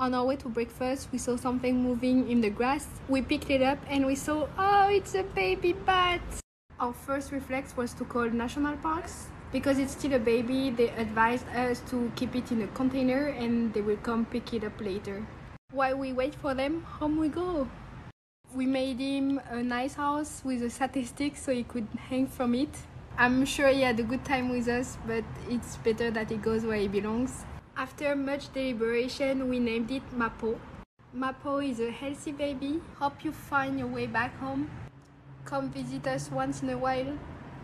On our way to breakfast, we saw something moving in the grass. We picked it up and we saw, oh, it's a baby bat. Our first reflex was to call national parks. Because it's still a baby, they advised us to keep it in a container and they will come pick it up later. While we wait for them, home we go. We made him a nice house with a satay stick so he could hang from it. I'm sure he had a good time with us, but it's better that he goes where he belongs. After much deliberation, we named it Mabo. Mabo is a healthy baby. Hope you find your way back home. Come visit us once in a while.